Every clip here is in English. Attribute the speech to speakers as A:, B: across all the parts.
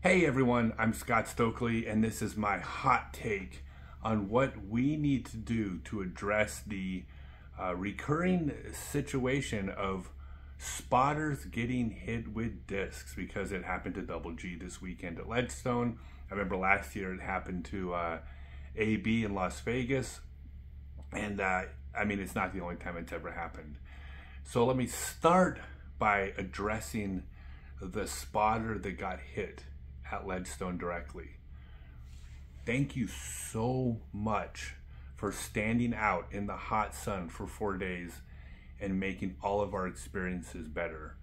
A: Hey everyone, I'm Scott Stokely, and this is my hot take on what we need to do to address the uh, recurring situation of spotters getting hit with discs because it happened to Double G this weekend at Ledgestone. I remember last year it happened to uh, AB in Las Vegas, and uh, I mean, it's not the only time it's ever happened. So let me start by addressing the spotter that got hit at Ledgestone directly. Thank you so much for standing out in the hot sun for four days and making all of our experiences better.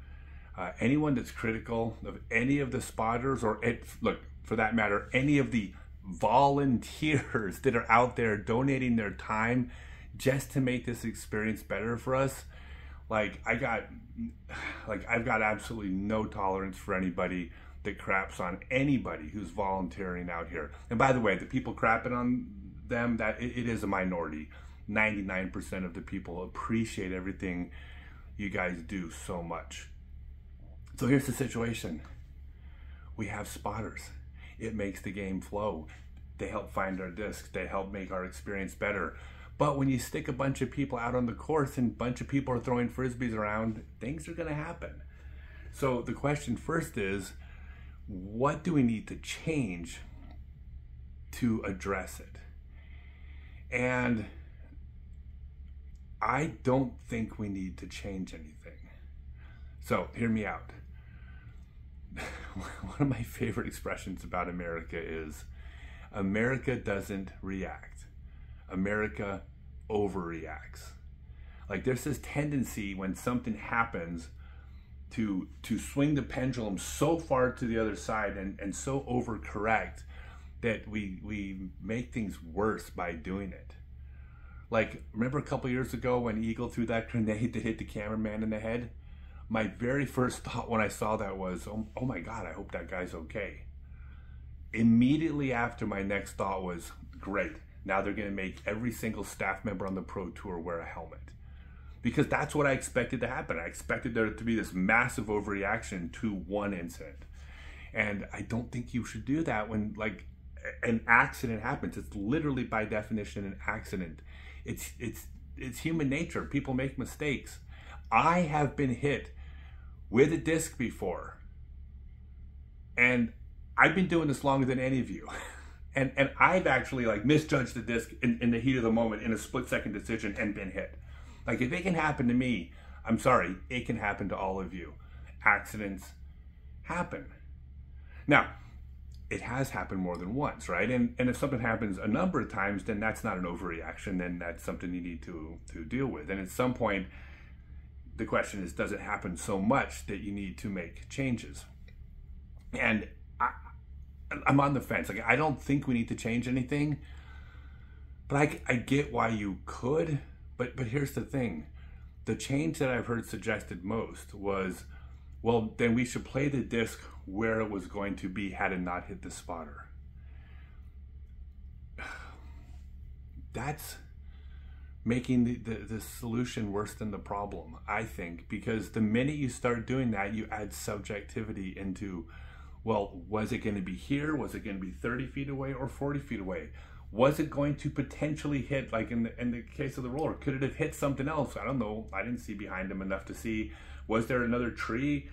A: Uh, anyone that's critical of any of the spotters, or it, look, for that matter, any of the volunteers that are out there donating their time just to make this experience better for us, like I got, like I've got absolutely no tolerance for anybody that craps on anybody who's volunteering out here. And by the way, the people crapping on them, that it, it is a minority. 99% of the people appreciate everything you guys do so much. So here's the situation. We have spotters. It makes the game flow. They help find our discs. They help make our experience better. But when you stick a bunch of people out on the course and a bunch of people are throwing frisbees around, things are going to happen. So the question first is, what do we need to change to address it? And I don't think we need to change anything. So, hear me out. One of my favorite expressions about America is America doesn't react, America overreacts. Like, there's this tendency when something happens to to swing the pendulum so far to the other side and, and so overcorrect that we we make things worse by doing it. Like, remember a couple years ago when Eagle threw that grenade to hit the cameraman in the head? My very first thought when I saw that was, oh, oh my God, I hope that guy's okay. Immediately after, my next thought was, great, now they're going to make every single staff member on the Pro Tour wear a helmet. Because that's what I expected to happen. I expected there to be this massive overreaction to one incident. And I don't think you should do that when, like, an accident happens. It's literally by definition an accident. It's it's it's human nature. People make mistakes. I have been hit with a disc before. And I've been doing this longer than any of you. And and I've actually like misjudged the disc in, in the heat of the moment in a split second decision and been hit. Like if it can happen to me, I'm sorry, it can happen to all of you. Accidents happen. Now, it has happened more than once, right? And and if something happens a number of times, then that's not an overreaction. Then that's something you need to to deal with. And at some point, the question is, does it happen so much that you need to make changes? And I, I'm on the fence. Like I don't think we need to change anything, but I I get why you could. But but here's the thing, the change that I've heard suggested most was, well, then we should play the disc where it was going to be had it not hit the spotter. That's making the, the, the, solution worse than the problem, I think, because the minute you start doing that, you add subjectivity into, well, was it going to be here? Was it going to be 30 feet away or 40 feet away? Was it going to potentially hit, like in the, in the case of the roller, could it have hit something else? I don't know. I didn't see behind him enough to see. Was there another tree?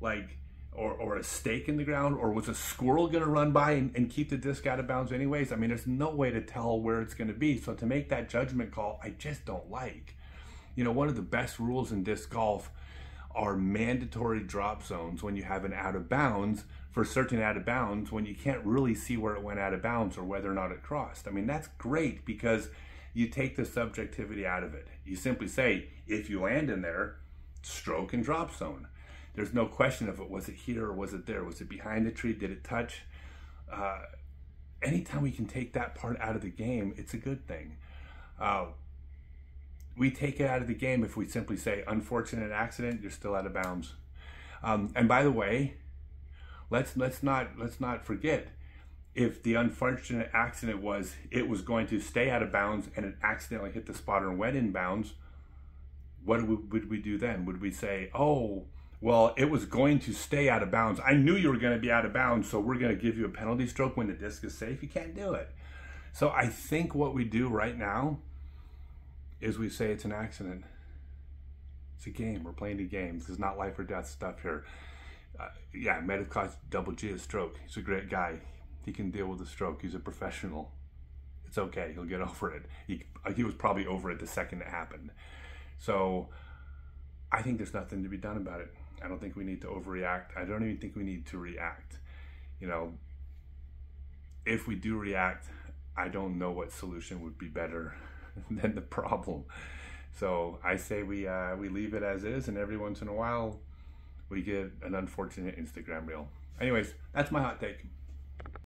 A: Like, or, or a stake in the ground, or was a squirrel going to run by and, and, keep the disc out of bounds anyways? I mean, there's no way to tell where it's going to be. So to make that judgment call, I just don't like. You know, one of the best rules in disc golf are mandatory drop zones when you have an out of bounds for certain out of bounds when you can't really see where it went out of bounds or whether or not it crossed. I mean, that's great because you take the subjectivity out of it. You simply say, if you land in there, stroke and drop zone there's no question of it. Was it here or was it there? Was it behind the tree? Did it touch? Uh, anytime we can take that part out of the game, it's a good thing. Uh, we take it out of the game if we simply say, unfortunate accident, you're still out of bounds. Um, and by the way, let's let's not let's not forget if the unfortunate accident was it was going to stay out of bounds and it accidentally hit the spotter and went in bounds, what would we, do then? Would we say, oh, well, it was going to stay out of bounds. I knew you were going to be out of bounds, so we're going to give you a penalty stroke when the disc is safe. You can't do it. So I think what we do right now is we say it's an accident. It's a game. We're playing a game. This is not life or death stuff here. Uh, yeah, have Double G a stroke. He's a great guy. He can deal with a stroke. He's a professional. It's okay. He'll get over it. He, he was probably over it the second it happened. So I think there's nothing to be done about it. I don't think we need to overreact. I don't even think we need to react. You know, if we do react, I don't know what solution would be better than the problem. So I say we uh, we leave it as is, and every once in a while we get an unfortunate Instagram reel. Anyways, that's my hot take.